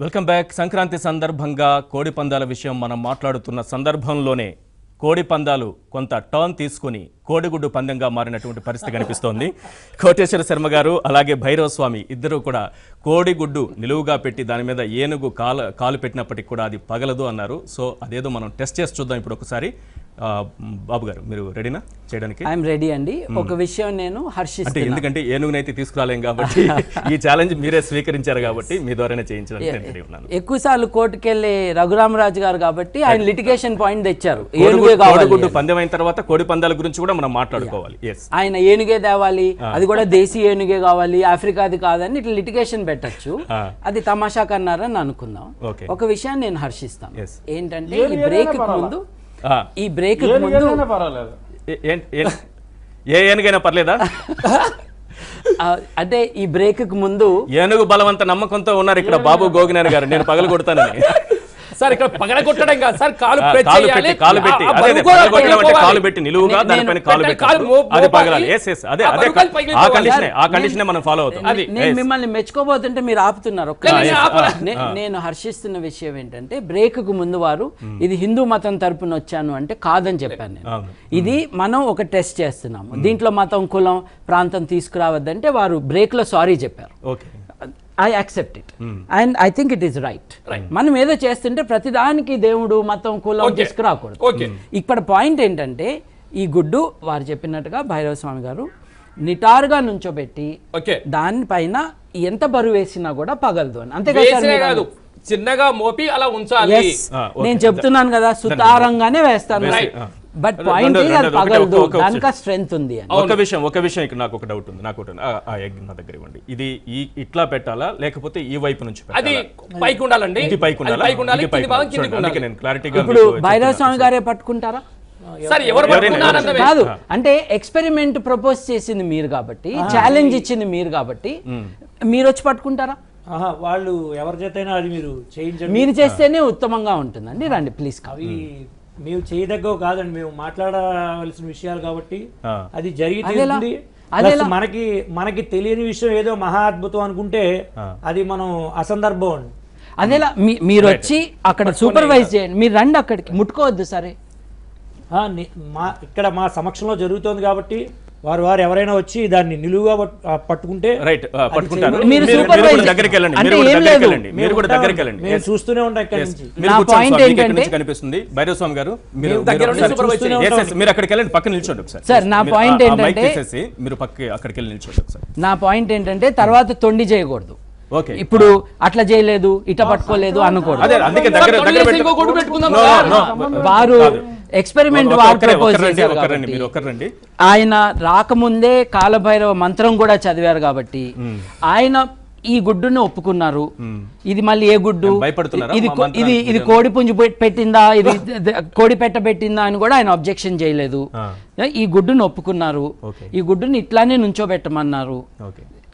Welcome back. Sankranti సందర్భంగా కోడి పందాల విషయం మనం మాట్లాడుతున్న సందర్భంలోనే కోడి పందాలు కొంత టర్న్ తీసుకుని కోడిగుడ్డు పందెంగా మారినటువంటి పరిస్థితి కనిపిస్తోంది. కోటేశ్వర శర్మ గారు అలాగే భైరవ స్వామి కూడా కోడిగుడ్డు నిలువుగా పెట్టి దాని మీద ఏనుగు కాలు కాలు పెట్టినప్పటికీ కూడా అది పగలదు అన్నారు. సో అదేదో మనం టెస్ట్ చేసి చూద్దాం ఇప్పుడు ఒకసారి. బాబు గారు మీరు రెడీనా చేయడానికి? ఐఎమ్ రెడీ అండి. ఒక విషయం నేను అంటే హర్షిస్తున్నాను ఎందుకంటే ఏనుగునైతే తీసుకురాలేం కాబట్టి ఈ ఛాలెంజ్ మీరే స్వీకరించారు కాబట్టి మీ ద్వారానే చేయించడానికి ఉన్నాను. ఎక్కువసార్లు కోర్టుకెళ్ళే రఘురామరాజు గారు కాబట్టి ఆయన లిటిగేషన్ పాయింట్ తెచ్చారు. ఏనుగే పందెం అయిన తర్వాత కోడి పందాల గురించి కూడా మనం మాట్లాడుకోవాలి. ఆయన ఏనుగే తేవాలి అది కూడా దేశీ ఏనుగే కావాలి ఆఫ్రికాది కాదని ఇట్లా లిటిగేషన్ పెట్టచ్చు. ఆ. అది తమాషా కన్నారని అనుకుందాం. ఒక విషయాన్ని నేను హర్షిస్తాను. ఏంటంటే ఈ బ్రేక్ ముందు ఆ, ఈ బ్రేక్ ముందు ఏ- ఏనుగైనా పర్లేదా? అంటే ఈ బ్రేక్ ముందు ఏనుగు బలవంత నమ్మకంతో ఉన్నారు ఇక్కడ బాబు గోగినాని గారు. నేను పగలు కొడతానని. సార్ ఇక్కడ పగల కొట్టడం కాదు సార్ కాలు కాలు. పెట్టి కాలు పెట్టి. పగలగొట్టడం. కాలు పెట్టి నిలువుగా దానిపైన కాలు పెట్టే అది. పగలాలి. అదే ఆ అదే. కండిషన్ ఆ కండిషన్ మనం ఫాలో అవుతాం. అది నేను మిమ్మల్ని మెచ్చుకోబోతుంటే మీరు ఆపుతున్నారు ఒక్క లేదు, నిమిషం. నేను హర్షిస్తున్న విషయం ఏంటంటే బ్రేక్కు ముందు వారు ఇది హిందూ మతం తరపున వచ్చాను అంటే కాదని చెప్పాను నేను. ఇది మనం ఒక టెస్ట్ చేస్తున్నాము. దీంట్లో మతం కులం ప్రాంతం తీసుకురావద్దంటే వారు బ్రేక్లో సారీ చెప్పారు. Okay I accept it and I think it is right మనం ఏదో చేస్తుంటే ప్రతిదానికి దేవుడు మతం కులం. తీసుకురాకూడదు. ఓకే ఇక్కడ పాయింట్ ఏంటంటే ఈ గుడ్డు వారు చెప్పినట్టుగా భైరవ స్వామి గారు నిటారుగా నుంచోబెట్టి దానిపైన ఎంత బరువు వేసినా కూడా పగలదు అని. అంతే కదా సార్ వేసినే మీరు కాదు. చిన్నగా మోపి అలా ఉంచాలి. Okay. నేను చెప్తున్నాను కదా సుతారంగానే వేస్తాను. వేసి, ఆ. బట్ పాయింట్ రెండు- అది పగలదు. దానికి స్ట్రెంగ్త్ ఉంది అని. ఒక విషయం ఒక విషయం ఇక్కడ నాకు ఒక డౌట్ ఉంది. నాకు ఒకటి. ఆ, ఎగ్ నా దగ్గర ఇవ్వండి. ఇది ఈ ఇట్లా పెట్టాలా? లేకపోతే ఈ వైపు నుంచి అది పైకి ఉండాలండి. ఇది పైకి అది ఉండాలా? పైకి ఉండాలి ఇది పైకి కింది భాగం ఉండాలి. కిందికి ఉండాలి. నేను క్లారిటీగా ఇప్పుడు భైరవ. స్వామి గారే పట్టుకుంటారా? కాదు అంటే ఎక్స్పెరిమెంట్ ప్రపోజ్ చేసింది మీరు కాబట్టి ఛాలెంజ్ ఇచ్చింది మీరు కాబట్టి మీరు వచ్చి పట్టుకుంటారా? వాళ్ళు ఎవరి చేతైనా అది మీరు చేయించండి. మీరు చేస్తేనే ఉత్తమంగా ఉంటుందండి. రండి ప్లీజ్ అవి మేము చేయదగ్గవు కాదండి. మేము మాట్లాడవలసిన విషయాలు కాబట్టి. అది జరిగి అదెలా? తీరుతుంది అదెలా? Plus మనకి మనకి తెలియని విషయం ఏదో మహా అద్భుతం అనుకుంటే అది మనం అసందర్భం అండి. అదేలా? మీరు వచ్చి అక్కడ సూపర్వైజ్ చేయండి. మీరు రండి అక్కడికి. ముట్టుకోవద్దు సరే. మా ఇక్కడ మా సమక్షంలో జరుగుతోంది కాబట్టి వారు వారు ఎవరైనా వచ్చి దాన్ని నిలువుగా పట్టుకుంటే రైట్ పట్టుకుంటారు. మీరు దగ్గరికి వెళ్ళండి. మీరు కూడా దగ్గరికి. వెళ్ళండి. మీరు కూడా దగ్గరికి వెళ్ళండి. Yes. చూస్తూనే ఉంటాం ఇక్కడ. నుంచి. మీరు ఎక్కడి ఏంటంటే- నుంచి కనిపిస్తుంది. భైరవ స్వామి గారు మీరు దగ్గర మీరు అక్కడికి వెళ్ళండి. పక్కన నిల్చోండి ఒకసారి. సార్, నా mic ఏంటంటే- తీసేసి మీరు పక్క అక్కడికి వెళ్ళి నిల్చోండి ఒకసారి. నా పాయింట్ ఏంటంటే తర్వాత తొండి చేయకూడదు. ఓకే ఇప్పుడు అట్లా చేయలేదు ఇట పట్టుకోలేదు no, no. వారు. ఎక్స్పెరిమెంట్ వారు ప్రపోజ్ చేశారు కాబట్టి. ఆయన రాకముందే కాలభైరవ మంత్రం కూడా చదివారు కాబట్టి ఆయన ఈ గుడ్డుని ఒప్పుకున్నారు. ఇది మళ్ళీ ఏ గుడ్డు? ఇది ఇది ఇది కోడి పుంజు పెట్- పెట్టిందా? ఇది కోడి పెట్ట పెట్టిందా అని కూడా ఆయన అబ్జెక్షన్ చేయలేదు. ఈ గుడ్డుని ఒప్పుకున్నారు. ఈ గుడ్డుని ఇట్లానే నుంచోబెట్టమన్నారు.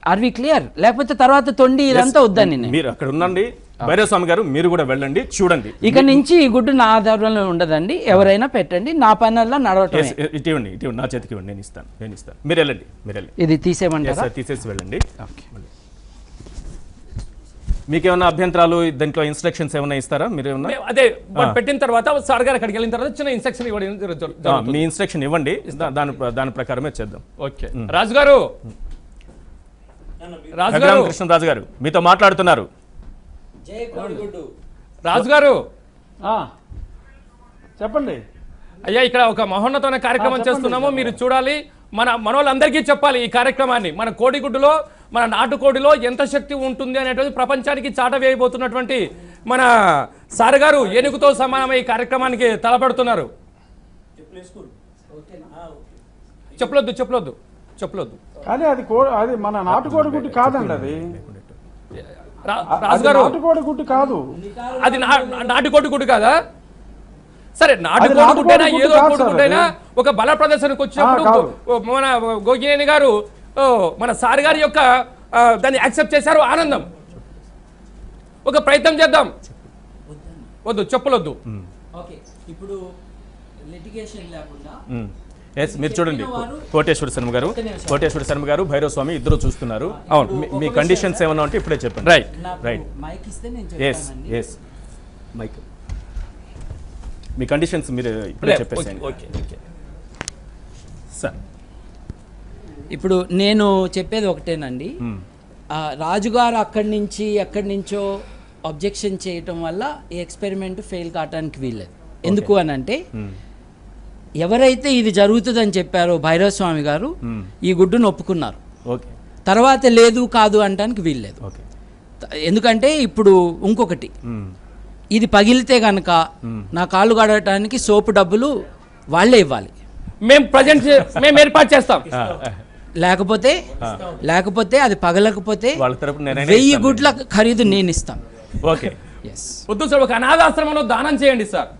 ఆర్ వి క్లియర్ లేకపోతే తర్వాత తొండి ఇదంతా వద్దని. మీరు అక్కడ ఉండండి. భైరవ స్వామి గారు మీరు కూడా వెళ్ళండి చూడండి. ఇక నుంచి ఈ గుడ్డు నా ఆధారంలో ఉండదండి. ఎవరైనా పెట్టండి నా పనుల్లో నడవటమే. Yes, ఇటు ఇవ్వండి ఇటు ఇవ్వండి నా చేతికి ఇవ్వండి నేను ఇస్తాను నేను ఇస్తాను. మీరు వెళ్ళండి మీరు వెళ్ళండి. ఇది తీసేయమంటారా? Sir, తీసేసి వెళ్ళండి. మీకేమైనా అభ్యంతరాలు దీంట్లో ఇన్స్ట్రక్షన్స్ ఏమైనా ఇస్తారా? మీరు అదే పెట్టిన తర్వాత సార్ గారు అక్కడికి వెళ్ళిన తర్వాత చిన్న ఇన్స్ట్రక్షన్ ఇవ్వడం మీ ఇన్స్ట్రక్షన్ ఇవ్వండి. దాని దాని ప్రకారమే చేద్దాం. ఓకే. రాజు గారు రాజు గారు రఘురామకృష్ణరాజు గారు మీతో మాట్లాడుతున్నారు. రాజు గారు ఆ, చెప్పండి. అయ్యా ఇక్కడ ఒక మహోన్నతమైన కార్యక్రమం చేస్తున్నాము. మీరు చూడాలి. మన మన వాళ్ళందరికీ చెప్పాలి ఈ కార్యక్రమాన్ని. మన కోడిగుడ్డులో మన నాటుకోడిలో ఎంత శక్తి ఉంటుంది అనేటువంటి ప్రపంచానికి చాట వేయబోతున్నటువంటి మన సార్ గారు ఏనుగుతో సమానమై ఈ కార్యక్రమానికి తలపడుతున్నారు. చెప్పలొద్దు చెప్పలొద్దు చెప్పలొద్దు కానీ అది అది మన నాటుకోడి గుడ్డు కాదండి అది. రా- రాజు అది గారు నాటుకోడి గుడ్డు కాదు. అది నా- నాటుకోడి గుడ్డు కాదా? సరే నాటుకోడి గుడ్డైనా గుడ్డు ఏదో కోడి గుడ్డైనా ఒక బల ప్రదర్శనకు వచ్చినప్పుడు మన గోగినేని గారు ఓ, మన సార్ గారి యొక్క దాన్ని యాక్సెప్ట్ చేశారు ఆనందం. ఒక ప్రయత్నం చేద్దాం. వద్దు చెప్పలొద్దు. ఓకే ఇప్పుడు లిటిగేషన్ లేకుండా ఉమ్. ఎస్ మీరు చూడండి. కోటేశ్వర శర్మ గారు కోటేశ్వర శర్మ గారు భైరవ స్వామి ఇద్దరు చూస్తున్నారు. అవును. మీ- మీ కండిషన్స్ ఏమన్నా ఉంటే ఇప్పుడే చెప్పండి. రైట్ రైట్ మైక్ ఇస్తే నేను ఎస్ ఎస్ మైక్ మీ కండిషన్స్ మీరు ఇప్పుడే చెప్పేసేయండి. ఓకే ఓకే సార్ ఇప్పుడు నేను చెప్పేది ఒకటేనండి. ఆ, రాజుగారు అక్కడి నుంచి ఎక్కడి నుంచో అబ్జెక్షన్ చేయటం వల్ల ఈ ఎక్స్పెరిమెంట్ ఫెయిల్ కావటానికి వీల్లేదు. ఎందుకు అని అంటే ఎవరైతే ఇది జరుగుతుందని చెప్పారో భైరవ స్వామి గారు ఈ గుడ్డును ఒప్పుకున్నారు. ఓకే. తర్వాత లేదు కాదు అనడానికి వీల్లేదు. ఓకే. ఎందుకంటే ఇప్పుడు ఇంకొకటి. ఇది పగిలితే గనక నా కాళ్ళు గడవటానికి సోపు డబ్బులు వాళ్ళే ఇవ్వాలి. మేము ప్రజెంట్ మేము ఏర్పాటు చేస్తాం. లేకపోతే లేకపోతే అది పగలకపోతే వెయ్యి. గుడ్ల ఖరీదు నేను ఇస్తాను ఓకే. ఎస్ వద్దు సార్ ఒక అనాథాశ్రమంలో దానం చేయండి సార్.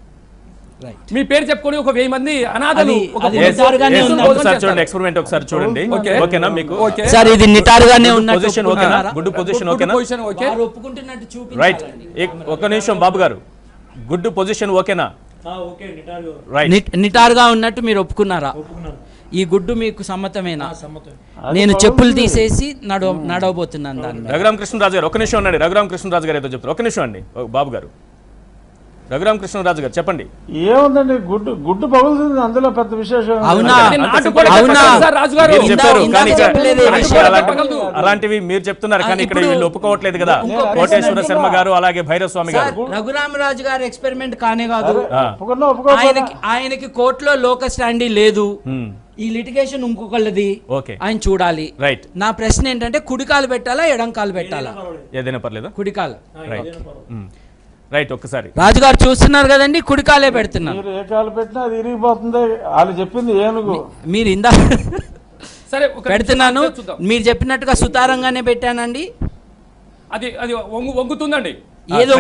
మీ పేరు చెప్పుకొని ఒక వెయ్యి మంది అనాథలు ఒకసారి. చూడండి ఎక్స్పెరిమెంట్ ఒకసారి చూడండి. ఓకే. ఓకేనా మీకు. సార్ ఇది నిటారుగానే ఉన్నట్టు పొజిషన్ ఓకేనా? ఒప్పుకుంటున్నారా? గుడ్ పొజిషన్ ఓకేనా? పొజిషన్ ఓకే రైట్ ఒక నిమిషం బాబు గారు. గుడ్ పొజిషన్ ఓకేనా? నిటారుగా ఉన్నట్టు మీరు ఒప్పుకున్నారా? ఈ గుడ్డు మీకు సమ్మతమేనా? సమ్మతం నేను చెప్పులు తీసేసి నడవ నడవబోతున్నాను దాన్ని. రఘురామ కృష్ణరాజు గారు ఒక నిమిషం అండి రఘురామ కృష్ణరాజు గారు ఏదో చెప్తారు. ఒక నిమిషం అండి. ఓ, బాబు గారు. రఘురామ కృష్ణరాజు గారు చెప్పండి. ఏముందండి? గుడ్డు గుడ్డు పగులుతుంది అందులో పెద్ద విశేషం. అలాంటివి మీరు చెప్తున్నారు కానీ ఇక్కడ వీళ్ళు ఒప్పుకోవట్లేదు కదా. కోటేశ్వర శర్మ గారు అలాగే భైరవ స్వామి సార్ గారు. రఘురామరాజు గారు ఎక్స్పెరిమెంట్ కానే కాదు. ఆయనకి ఆయనకి కోర్టులో లోక స్టాండీ లేదు. ఈ లిటిగేషన్ ఇంకొకళ్ళది. ఓకే. ఆయన చూడాలి. రైట్ నా ప్రశ్న ఏంటంటే కుడికాలు పెట్టాలా ఎడంకాలు పెట్టాలా? ఏదైనా పర్లేదా కుడికాలు రైట్ రైట్ ఒక్కసారి. రాజుగారు చూస్తున్నారు కదండి కుడికాలే పెడుతున్నారు. మీరు ఏ కాలు పెట్టినా అది ఇరిగిపోతుంది. వాళ్ళు చెప్పింది ఏనుగు. మీరు ఇందా సరే పెడుతున్నాను. మీరు చెప్పినట్టుగా సుతారంగానే పెట్టానండి. అది అది వంగు వంగుతుందండి. ఏదో.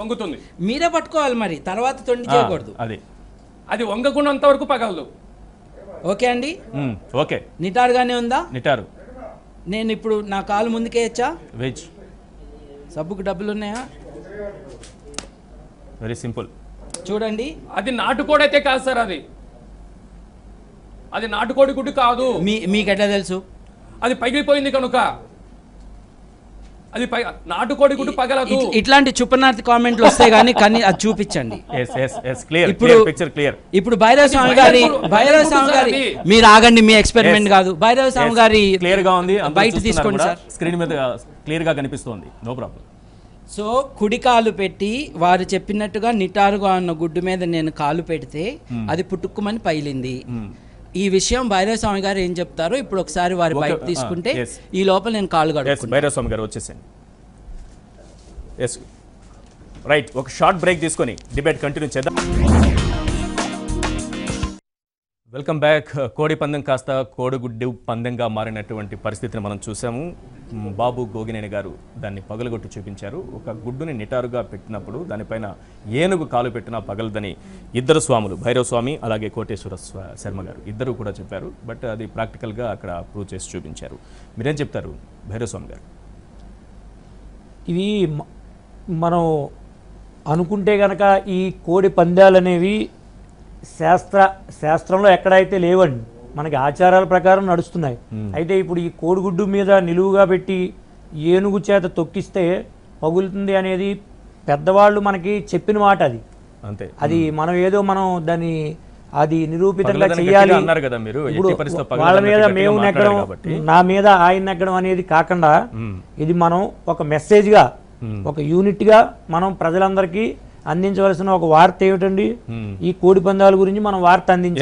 వంగుతుంది. మీరే పట్టుకోవాలి మరి తర్వాత తొండి చేయకూడదు. అది. అది వంగకున్నంత వరకు పగలదు. ఓకే అండి. ఓకే. నిటారుగానే ఉందా? నిటారు. నేను ఇప్పుడు నా కాలు ముందుకేయచ్చా? వెజ్. సబ్బుకు డబ్బులు ఉన్నాయా వెరీ సింపుల్ అది చూడండి నాటుకోడి అయితే కాదు సార్ అది. అది నాటుకోడి గుడ్డు కాదు. మీ మీకు ఎట్లా తెలుసు? అది పగిలిపోయింది కనుక. అది పై- నాటుకోడి గుడ్డు పగలదు. ఇట్- ఇట్లాంటి చుప్పనార్థి కామెంట్లు వస్తాయి కానీ కానీ అది చూపించండి. ఇప్పుడు క్లియర్ పిక్చర్ క్లియర్ ఇప్పుడు భైరవ స్వామి గారి భైరవ- స్వామి గారి మీరు ఆగండి మీ ఎక్స్పెరిమెంట్. కాదు. భైరవ స్వామి గారి క్లియర్గా ఉంది. బయట చూస్తున్నారు తీసుకోండి కూడా. సార్. స్క్రీన్ మీద క్లియర్గా కనిపిస్తోంది. No problem. సో కుడి కాలు పెట్టి వారు చెప్పినట్టుగా నిటారుగా ఉన్న గుడ్డు మీద నేను కాలు పెడితే అది పుట్టుక్కుమని పైలింది ఈ విషయం భైరవ స్వామి గారు ఏం చెప్తారో ఇప్పుడు ఒకసారి వారి బయట తీసుకుంటే. ఈ లోపల నేను కాలు కడుక్కున్నాను భైరవ స్వామి గారు వచ్చేసండి ఎస్ రైట్ ఒక షార్ట్ బ్రేక్ తీసుకొని డిబేట్ కంటిన్యూ చేద్దాం. Welcome back. కోడి పందెం కాస్త కోడిగుడ్డు పందెంగా మారినటువంటి పరిస్థితిని మనం చూసాము. బాబు గోగినేని గారు దాన్ని పగలగొట్టి చూపించారు. ఒక గుడ్డుని నిటారుగా పెట్టినప్పుడు దానిపైన ఏనుగు కాలు పెట్టినా పగలదని ఇద్దరు స్వాములు భైరవ స్వామి అలాగే కోటేశ్వర శర్మ గారు ఇద్దరు కూడా చెప్పారు. బట్ అది ప్రాక్టికల్గా అక్కడ ప్రూవ్ చేసి చూపించారు. మీరేం చెప్తారు భైరవ స్వామి గారు? ఇవి మనం అనుకుంటే గనక ఈ కోడి పందాలు అనేవి శాస్త్ర శాస్త్రంలో ఎక్కడైతే లేవండి మనకి ఆచారాల ప్రకారం నడుస్తున్నాయి. అయితే ఇప్పుడు ఈ కోడిగుడ్డు మీద నిలువుగా పెట్టి ఏనుగు చేత తొక్కిస్తే పగులుతుంది అనేది పెద్దవాళ్ళు మనకి చెప్పిన మాట అది. అంతే. అది మనం ఏదో మనం దాన్ని అది నిరూపితంగా చేయాలి. అన్నారు కదా మీరు, వాళ్ళ మీద మేము నెగ్గడం. నా మీద ఆయన నెగ్గడం అనేది కాకుండా ఇది మనం ఒక మెసేజ్గా ఒక యూనిట్గా మనం ప్రజలందరికీ అందించవలసిన ఒక వార్త ఏమిటండి? ఈ కోడి పందాల గురించి మనం వార్త. నేను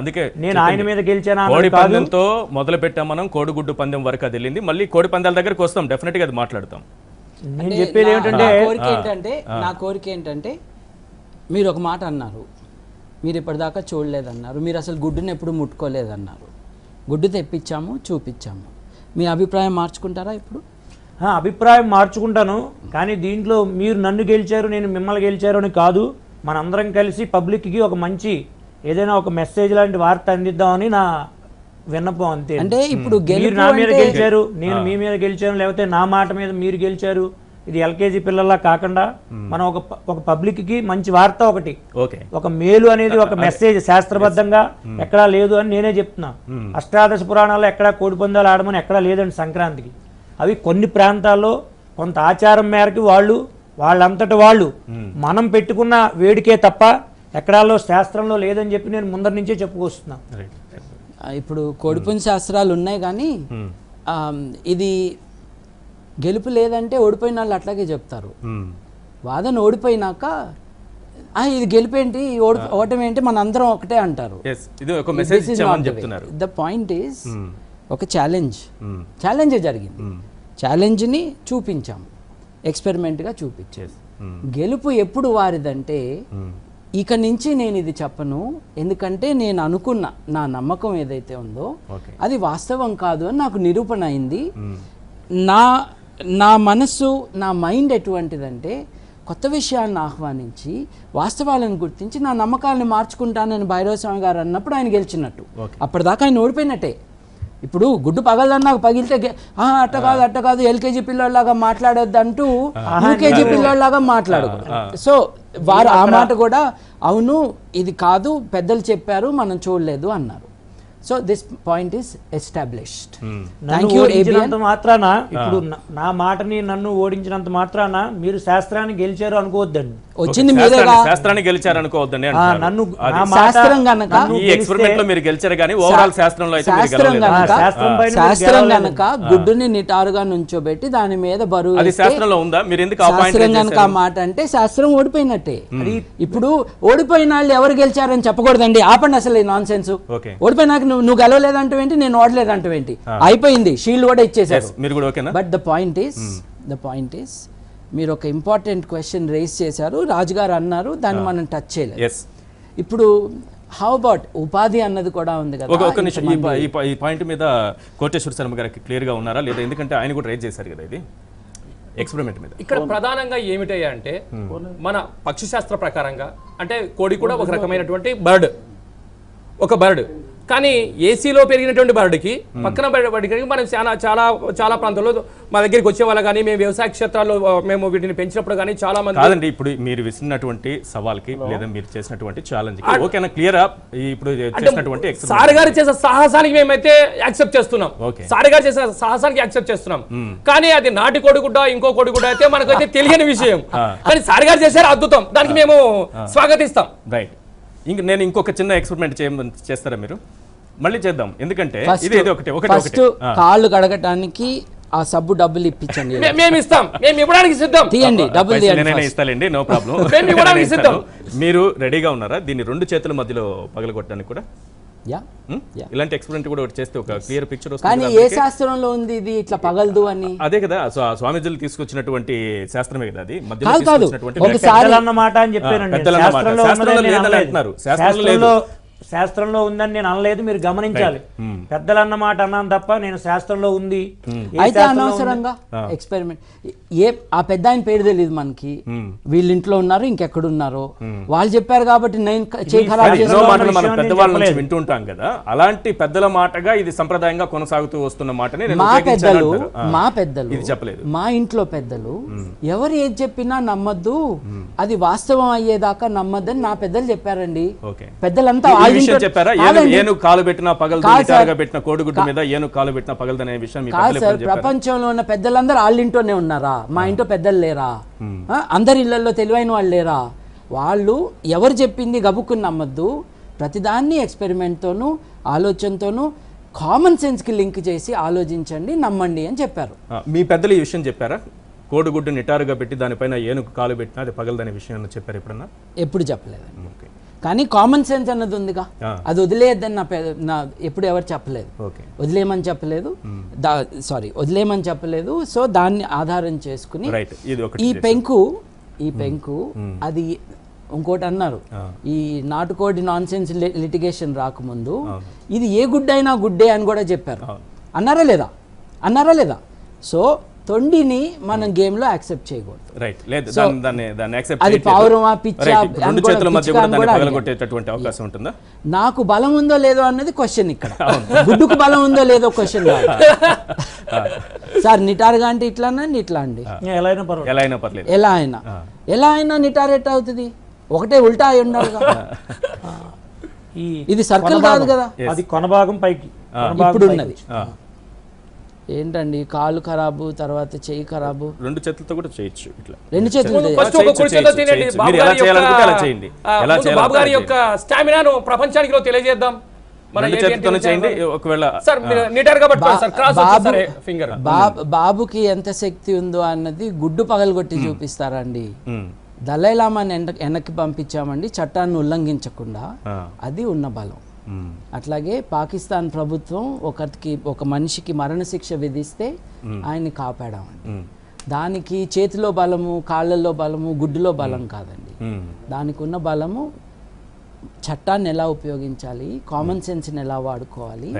అందుకే నేను ఆయన. మీద గెలిచానా కోడి పందెంతో మొదలు పెట్టాం మనం కోడిగుడ్డు పందెం వరకు అది వెళ్ళింది. మళ్ళీ కోడి పందాల దగ్గరికి వస్తాం. డెఫినెట్గా అది మాట్లాడతాం. నేను చెప్పేది నా కోరిక ఏంటంటే నా కోరిక ఏంటంటే మీరు ఒక మాట అన్నారు. మీరు ఇప్పటిదాకా చూడలేదన్నారు. మీరు అసలు గుడ్డుని ఎప్పుడు ముట్టుకోలేదన్నారు. గుడ్డు తెప్పించాము చూపించాము. మీ అభిప్రాయం మార్చుకుంటారా ఇప్పుడు? అభిప్రాయం మార్చుకుంటాను. కానీ దీంట్లో మీరు నన్ను గెలిచారు నేను మిమ్మల్ని గెలిచారు అని కాదు. మనందరం కలిసి పబ్లిక్కి ఒక మంచి ఏదైనా ఒక మెసేజ్ లాంటి వార్త అందిద్దామని నా విన్నపం అంతే. అంటే ఇప్పుడు మీరు నా మీద గెలిచారు నేను మీ మీద గెలిచాను లేకపోతే నా మాట మీద మీరు గెలిచారు ఇది ఎల్కేజీ పిల్లల్లా కాకుండా మనం ఒక ఒక పబ్లిక్కి మంచి వార్త ఒకటి. ఓకే. ఒక మేలు అనేది ఒక మెసేజ్ శాస్త్రబద్ధంగా ఎక్కడా లేదు అని నేనే చెప్తున్నా. అష్టాదశ పురాణాల్లో ఎక్కడా కోడిపందాలు ఆడమని ఎక్కడా లేదండి సంక్రాంతికి. అవి కొన్ని ప్రాంతాల్లో కొంత ఆచారం మేరకు వాళ్ళు వాళ్ళంతట వాళ్ళు. మనం పెట్టుకున్న వేడికే తప్ప ఎక్కడాల్లో శాస్త్రంలో లేదని చెప్పి నేను ముందర నుంచే చెప్పుకొస్తున్నా ఇప్పుడు కోడిపుంజ శాస్త్రాలు ఉన్నాయి కానీ ఇది గెలుపు లేదంటే ఓడిపోయిన వాళ్ళు అట్లాగే చెప్తారు. వాదన ఓడిపోయినాక "ఆ, ఇది గెలిపేంటి ఓడి ఓటమి ఏంటి మన అందరం ఒకటే అంటారు. ఎస్ ఇది ఒక మెసేజ్ ఇచ్చామని చెప్తున్నారు. ద పాయింట్ ఈస్ ఒక ఛాలెంజ్ ఛాలెంజ్ జరిగింది. ఛాలెంజ్ని చూపించాం. ఎక్స్పెరిమెంట్గా చూపించాం. Yes. గెలుపు ఎప్పుడు వారిదంటే ఇక నుంచి నేను ఇది చెప్పను. ఎందుకంటే నేను అనుకున్న నా నమ్మకం ఏదైతే ఉందో. అది వాస్తవం కాదు అని నాకు నిరూపణ అయింది. నా నా మనస్సు నా మైండ్ ఎటువంటిదంటే కొత్త విషయాలను ఆహ్వానించి వాస్తవాలను గుర్తించి నా నమ్మకాలను మార్చుకుంటానని భైరవ స్వామి గారు అన్నప్పుడు ఆయన గెలిచినట్టు. అప్పటిదాకా ఆయన ఓడిపోయినట్టే. ఇప్పుడు గుడ్డు పగలదన్నా పగిలితే గె- "ఆ, అట్ట కాదు అట్ట కాదు ఎల్కేజీ పిల్లోళ్ళలాగా మాట్లాడొద్దు అంటూ యూకేజీ పిల్లోళ్ళలాగా మాట్లాడకూడదు. సో వారు ఆ మాట కూడా అవును ఇది కాదు పెద్దలు చెప్పారు మనం చూడలేదు అన్నారు. So this point is established thank you ఓడించినంత మాత్రాన? ఇప్పుడు నా- మాటని నన్ను ఓడించినంత మాత్రాన? మీరు శాస్త్రాన్ని గెలిచారు అనుకోవద్దండి. వచ్చింది మీరేగా శాస్త్రాన్ని- ఆ, అంటున్నారు. నన్ను శాస్త్రం గనక ఈ ఎక్స్పెరిమెంట్లో మీరు గెలిచారు కానీ ఓవరాల్ శాస్త్రంలో అయితే మీరు శాస్త్రం గెలవలేదు. గనక శాస్త్రం. గనక గుడ్డుని నిటారుగా నుంచోబెట్టి దాని మీద బరువు అది శాస్త్రంలో ఉందా? మీరు ఎందుకు శాస్త్రం గనక మాట అంటే శాస్త్రం ఓడిపోయినట్టే. ఇప్పుడు ఓడిపోయిన వాళ్ళు ఎవరు గెలిచారని చెప్పకూడదండి. ఆపండి అసలు ఈ నాన్ సెన్స్ ఓకే ఓడిపోయినాక నువ్వు నువ్వు గెలవలేదంటవేంటి నేను ఓడలేదంటవేంటి? అయిపోయింది షీల్డ్ కూడా ఇచ్చేసారు మీరు కూడా ఓకేనా? But the point is the point is మీరు ఒక ఇంపార్టెంట్ క్వశ్చన్ రేస్ చేశారు రాజుగారు అన్నారు దాన్ని మనం టచ్ చేయలేదు. ఎస్ ఇప్పుడు హౌ అబౌట్ ఉపాధి అన్నది కూడా ఉంది కదా ఒక ఒక్క నిమిషం ఈ పాయింట్ మీద కోటేశ్వర శర్మ గారికి క్లియర్గా ఉన్నారా? లేదా ఎందుకంటే ఆయన కూడా రైజ్ చేశారు కదా ఇది? ఎక్స్పెరిమెంట్ మీద. ఇక్కడ ప్రధానంగా ఏమిటయ్యా అంటే మన పక్షి శాస్త్ర ప్రకారంగా అంటే కోడి కూడా ఒక రకమైనటువంటి బర్డ్ ఒక బర్డ్ కానీ ఏసీలో పెరిగినటువంటి బర్డ్కి పక్కన బర్డ్కి మనం చాలా చాలా చాలా ప్రాంతాల్లో మా దగ్గరికి వచ్చే వాళ్ళు కానీ మేము వ్యవసాయ క్షేత్రాల్లో మేము వీటిని పెంచినప్పుడు కానీ చాలా మంది కాదండి ఇప్పుడు మీరు విసిరినటువంటి సవాల్కి లేదా మీరు చేసినటువంటి ఛాలెంజ్కి ఓకేనా క్లియర్ ఇప్పుడు చేసినటువంటి. సార్ గారు చేసే సాహసానికి మేమైతే యాక్సెప్ట్ చేస్తున్నాం. సార్ గారు చేసే సాహసానికి యాక్సెప్ట్ చేస్తున్నాం. కానీ అది నాటి కోడిగుడ్డ ఇంకో కోడిగుడ్డ అయితే మనకైతే తెలియని విషయం. కానీ సార్ గారు చేశారు అద్భుతం. దానికి మేము స్వాగతిస్తాం. రైట్ ఇంక నేను ఇంకొక చిన్న ఎక్స్పెరిమెంట్ చేయమని చేస్తారా మీరు? మళ్ళీ చేద్దాం. ఎందుకంటే ఇది ఇది ఒకటి ఒకటి ఫస్ట్. కాళ్ళు కడగటానికి ఆ సబ్బు డబ్బులు ఇప్పించండి. మేము ఇస్తాం. మేము ఇవ్వడానికి సిద్ధం. తీయండి డబ్బులు first. ఇస్తానండి నో ప్రాబ్లం. మేము ఇవ్వడానికి సిద్ధం. మీరు రెడీగా ఉన్నారా? దీన్ని రెండు చేతుల మధ్యలో పగలగొట్టడానికి కూడా? యా? Yeah. ఇలాంటి ఎక్స్పెరిమెంట్ కూడా ఒకటి చేస్తే ఒక క్లియర్ పిక్చర్ కానీ వస్తుంది ఏ శాస్త్రంలో ఉంది ఇది ఇట్లా పగలదు అని అదే కదా సో ఆ స్వామీజీలు తీసుకొచ్చినటువంటి శాస్త్రమే కదా అది మధ్యలో కాదు, కాదు. తీసుకొచ్చినటువంటి ఒక వ్యాఖ్య. సారి- పెద్దలన్న మాట అని. శాస్త్రంలో శాస్త్రంలో లేదని. అంటున్నారు. శాస్త్రంలో లేదు. శాస్త్రంలో ఉందని నేను అనలేదు మీరు గమనించాలి. పెద్దలన్న మాట అన్నాను తప్ప నేను శాస్త్రంలో ఉంది. ఏ అయితే? అనవసరంగా ఎక్స్పెరిమెంట్ ఏ ఆ పెద్ద ఆయన పేరు తెలియదు మనకి. వీళ్ళ ఇంట్లో ఉన్నారు ఇంకెక్కడున్నారో. వాళ్ళు చెప్పారు కాబట్టి నేను క- చేయి ఖరాబ్ కానీ ఎన్నో చేసుకోవాలి మాటలు మనం విషయం పెద్దవాళ్ళ నేను నుంచి చెప్పలేదు. వింటూ ఉంటాం కదా. అలాంటి పెద్దల మాటగా ఇది సంప్రదాయంగా కొనసాగుతూ వస్తున్న మాటని నేను మా పెద్దలు. మా పెద్దలు ఇది చెప్పలేదు. మా ఇంట్లో పెద్దలు ఎవరు ఏది చెప్పినా నమ్మద్దు. అది వాస్తవం అయ్యేదాకా నమ్మద్దని నా పెద్దలు చెప్పారండి. ఓకే. పెద్దలంతా విషయం చెప్పారా? ఏను కాలు పెట్టినా. పెట్టిన కోడిగుడ్డు మీద ఏను కాలు పెట్టినా పగలదు అనే విషయం ప్రపంచంలో ఉన్న పెద్దలందరూ వాళ్ళ ఇంట్లోనే ఉన్నారా? మా ఇంట్లో పెద్దలు లేరా? అందరి ఇళ్ళలో తెలివైన వాళ్ళు లేరా? వాళ్ళు ఎవరు చెప్పింది గబుక్కుని నమ్మద్దు. ప్రతిదాన్ని ఎక్స్పెరిమెంట్తోనూ ఆలోచనతోనూ కామన్ సెన్స్కి లింక్ చేసి ఆలోచించండి నమ్మండి అని చెప్పారు. మీ పెద్దలు ఈ విషయం చెప్పారా? కోడిగుడ్డు నిటారుగా పెట్టి దానిపైన ఏనుగు కాలు పెట్టినా అది పగలదనే విషయం చెప్పారు ఎప్పుడన్నా? ఎప్పుడు చెప్పలేదు ఓకే. కానీ కామన్ సెన్స్ అన్నది ఉందిగా. అది వదిలేయద్దని నా నా ఎప్పుడు ఎవరు చెప్పలేదు. వదిలేయమని చెప్పలేదు. సారీ వదిలేయమని చెప్పలేదు. సో దాన్ని ఆధారం చేసుకుని ఈ పెంకు ఈ పెంకు అది ఇంకోటి అన్నారు. ఈ నాటుకోడి నాన్ సెన్స్ లిటిగేషన్ రాకముందు ఇది ఏ గుడ్డైనా గుడ్డే అని కూడా చెప్పారు. అన్నారా లేదా? అన్నారా లేదా? సో తొండిని మనం గేమ్లో యాక్సెప్ట్ చేయకూడదు. రైట్ లేదు So, దాన్ని దాన్ని దాన్ని యాక్సెప్ట్ అది పౌరమా, పిచ్చా, రెండు అని చేతుల కూడా మధ్య పిచ్చికా కూడా అని దాన్ని కూడా పగలగొట్టేటటువంటి అవకాశం ఉంటుందా? నాకు బలం ఉందో లేదో అన్నది క్వశ్చన్ ఇక్కడ. గుడ్డుకు బలం ఉందో లేదో క్వశ్చన్ కాదు. సార్ నిటారుగా అంటే ఇట్లా అనండి ఇట్లా అండి ఎలా అయినా పర్వాలేదు. ఎలా అయినా పర్లేదు. ఎలా అయినా. ఎలా అయినా నిటార్ ఎట్ట అవుతుంది. ఒకటే ఉల్టా అయి ఉండాలిగా. ఈ ఇది కొన కాదు. కదా. అది కొన భాగం పైకి ఇప్పుడు ఉన్నది ఆ, ఏంటండి? కాలు ఖరాబు తర్వాత చెయ్యి ఖరాబు. రెండు చేతులతో కూడా చేయొచ్చు ఇట్లా. రెండు చేతులు ముందు చేయాలి. ఫస్ట్ ఒక చేయొచ్చు, కుర్చీలో చేయొచ్చు, తినేయండి చేయొచ్చు. బాబు మీరు ఎలా గారి యొక్క, చేయాలనుకుంటే అలా చేయండి. ఎలా బాబు గారి యొక్క స్టామినాను ప్రపంచానికి తెలియజేద్దాం. బాబుకి ఎంత శక్తి ఉందో అన్నది గుడ్డు పగలగొట్టి చూపిస్తారండి. ఉమ్, దళైలామాని వెనక్కి వెనక్కి పంపించామండి. చట్టాన్ని ఉల్లంఘించకుండా అది ఉన్న బలం. అట్లాగే పాకిస్తాన్ ప్రభుత్వం ఒకరికి ఒక మనిషికి మరణశిక్ష విధిస్తే ఆయన్ని కాపాడామండి. దానికి చేతిలో బలము కాళ్ళల్లో బలము గుడ్డులో బలం కాదండి. దానికి ఉన్న బలము చట్టాన్ని ఎలా ఉపయోగించాలి కామన్ సెన్స్ని ఎలా వాడుకోవాలి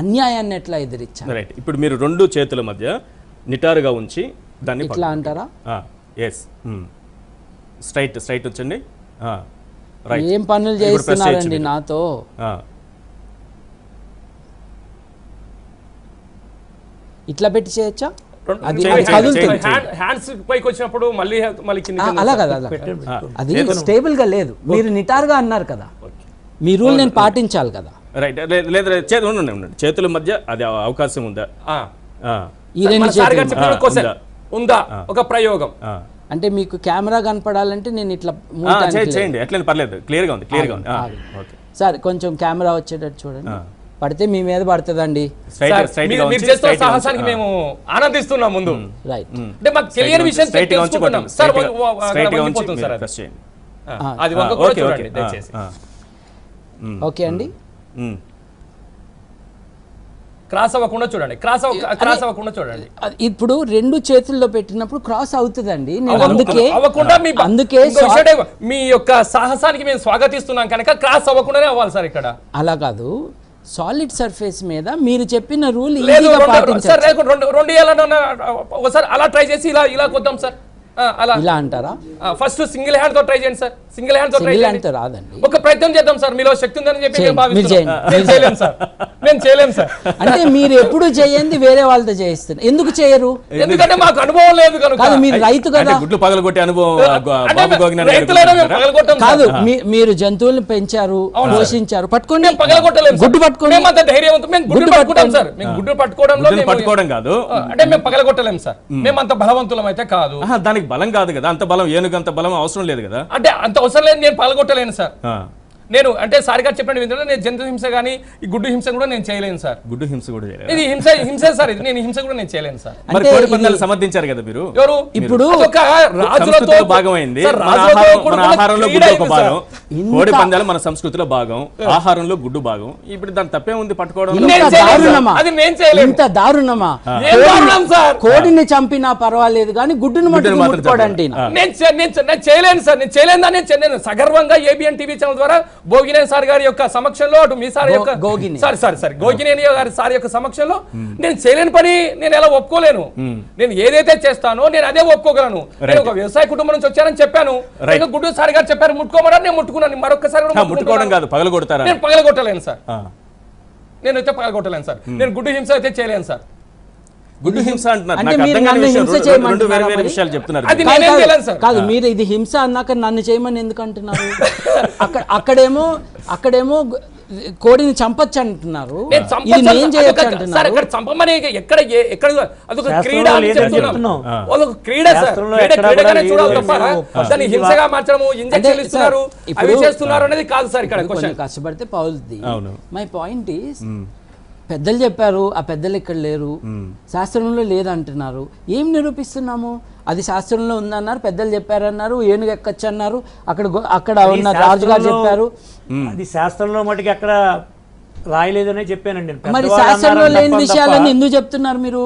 అన్యాయాన్ని ఎట్లా ఎదిరించాలి? రైట్ ఇప్పుడు మీరు రెండు చేతుల మధ్య నిటారుగా ఉంచి దాన్ని ఇట్లా అంటారా? ఎస్ స్ట్రైట్ స్ట్రైట్ వచ్చండి ఏం పనులు మీరు. నాతో? ఇట్లా పెట్టి చేయొచ్చా? అది కదులుతుంది. హ్యాండ్స్ పైకి వచ్చినప్పుడు మళ్ళీ మళ్ళీ కింద ఆ, అలా కదా. అది స్టేబుల్గా లేదు. మీరు నిటారుగా అన్నారు కదా. మీ రూల్ నేను పాటించాలి కదా. రైట్ లేదు చేతులు ఉండండి ఉండండి. చేతుల మధ్య అది అవ- అవకాశం ఉందా? ఈ రెండు ఉందా? ఒక ప్రయోగం. ఆ. అంటే మీకు కెమెరా కనపడాలంటే నేను ఇట్లా చేయండి. ఎట్లయినా పర్లేదు. క్లియర్గా ఉంది క్లియర్గా ఉంది. సార్ కొంచెం కెమెరా వచ్చేటట్టు చూడండి. పడితే మీ మీద పడుతుందండి. మీరు- చేస్తున్న సాహసానికి మేము ఆనందిస్తున్నాం ముందు. రైట్ అంటే మాకు తెలియని విషయం స్ట్రైట్గా ఉంచి తెలుసుకుంటున్నాం కొట్టండి. సార్ అది. Okay okay. అండి. క్రాస్ అవ్వకుండా చూడండి. క్రాస్ క్రాస్ అవ్వకుండా చూడండి. ఇప్పుడు రెండు చేతుల్లో పెట్టినప్పుడు క్రాస్ అవుతుందండి. నేను అందుకే అవ్వకుండా మీ అందుకే మీ యొక్క సాహసానికి మేము స్వాగతిస్తున్నాం కనుక క్రాస్ అవ్వకుండానే అవ్వాలి సార్ ఇక్కడ. అలా కాదు. సాలిడ్ సర్ఫేస్ మీద మీరు చెప్పిన రూల్ ఈజీగా సార్ పాటించారు రెండు ఒకసారి అలా ట్రై చేసి ఇలా ఇలా కొద్దాం సార్. అలా. ఇలా అంటారా? ఫస్ట్ సింగిల్ హ్యాండ్తో ట్రై చేయండి సార్. సింగిల్ హ్యాండ్తో ట్రై చేయండి. అంటే రాదండి. ఒక ప్రయత్నం చేద్దాం సార్. మీలో శక్తి ఉందని చెప్పి నేను చేయలేను సార్. నేను చేయలేను సార్. అంటే మీరు ఎప్పుడు చేయండి వేరే వాళ్ళతో చేయిస్తున్నారు. ఎందుకు చేయరు? ఎందుకంటే మాకు అనుభవం లేదు కనుక. కాదు మీరు రైతు అంటే కదా గుడ్లు పగలగొట్టే అనుభవం. కాదు. మీ- మీరు జంతువులను పెంచారు పోషించారు. పట్టుకోండి. సార్. గుడ్డు పట్టుకోండి. మేము అంత ధైర్యవంతం మేము గుడ్డు పట్టుకుంటాం. సార్. మేము గుడ్డు పట్టుకోవడంలో పట్టుకోవడం కాదు. అంటే మేము పగలగొట్టలేము సార్. మేము అంత బలవంతులం అయితే కాదు దానికి బలం కాదు కదా అంత బలం ఏనుగు అంత బలం అవసరం లేదు కదా. అంటే అంత అవసరం లేదు నేను పగలగొట్టలేను సార్. నేను అంటే సార్ గారు చెప్పిన విధంగా నేను జంతు హింస కానీ ఈ గుడ్డు హింస కూడా నేను చేయలేను సార్. గుడ్డు హింస కూడా చేయలేదు? ఇది హింస హింసే సార్ ఇది నేను హింస కూడా నేను చేయలేను సార్. మరి కోడి పందాలు సమర్థించారు కదా మీరు? ఎవరు? ఇప్పుడు అదొక రాజులతో భాగమైంది. ఆహారంలో గుడ్డు ఒక. భాగం. కోడి పందాలు మన సంస్కృతిలో భాగం ఆహారంలో గుడ్డు భాగం. ఇప్పుడు దాని తప్పే ఉంది పట్టుకోవడం అది నేను చేయలేను. ఇంత దారుణమా? కోడిని చంపినా పర్వాలేదు కానీ గుడ్డును చంపరు. నేను చేయలేను సార్. నేను చేయలేను దాన్ని నేను సగర్వంగా ఏబిఎన్ టీవీ ఛానల్ ద్వారా భోగినేని సార్ గారి యొక్క సమక్షంలో అటు మీ సార్ యొక్క. Sorry sorry sorry. గోగినేని గారి సార్ యొక్క సమక్షంలో నేను చేయలేని పని నేను ఎలా ఒప్పుకోలేను? నేను ఏదైతే చేస్తానో నేను అదే ఒప్పుకోగలను. నేను ఒక వ్యవసాయ కుటుంబం నుంచి వచ్చానని చెప్పాను. గుడ్డు సార్ గారు చెప్పారు ముట్టుకోమని నేను ముట్టుకున్నాను. మరొకసారి ముట్టుకోవడం. కాదు పగలగొడతారా నేను పగలగొట్టలేను సార్. నేను అయితే పగలగొట్టలేను సార్. నేను గుడ్డు హింస అయితే చేయలేను సార్. గుడ్డు హింస అంటున్నారు. అంటే నాకు మీరు అర్థం కాని నన్ను విషయం. హింస రెండు- రెండు వేరే చేయమంటున్నారా వేరే మరి? విషయాలు చెప్తున్నారు అది మీరు. నేనేం కాదు, చేయలేను సార్. కాదు మీరు ఇది హింస అన్నాక నన్ను చేయమని ఎందుకు అంటున్నారు అక్కడ అక్కడేమో అక్కడేమో కోడిని చంపొచ్చు అంటున్నారు చంపమని ఎక్కడ అదొక క్రీడ. అదొక క్రీడ చూడాలి హింసగా మార్చడము ఇంజక్షన్ ఇస్తున్నారు చేస్తున్నారు అనేది కాదు సార్ ఇక్కడ కష్టపడితే పౌలుది అవును. మై పాయింట్ ఈస్ పెద్దలు చెప్పారు ఆ పెద్దలు ఇక్కడ లేరు. శాస్త్రంలో లేదంటున్నారు. ఏం నిరూపిస్తున్నాము? అది శాస్త్రంలో ఉందన్నారు పెద్దలు చెప్పారన్నారు ఏనుగు ఎక్కచ్చు అన్నారు అక్కడ అక్కడ ఉన్న అది రాజుగారు చెప్పారు. అది శాస్త్రంలో మటుకు ఎక్కడ రాయలేదనే చెప్పానండి. మరి శాస్త్రంలో లేని విషయాలన్నీ ఎందుకు చెప్తున్నారు మీరు?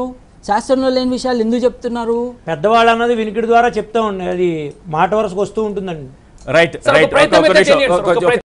శాస్త్రంలో లేని విషయాలు ఎందుకు చెప్తున్నారు? పెద్దవాళ్ళు అన్నది వినికిడి ద్వారా చెప్తా ఉండే అది మాట వరుసకు వస్తూ ఉంటుందండి. Right right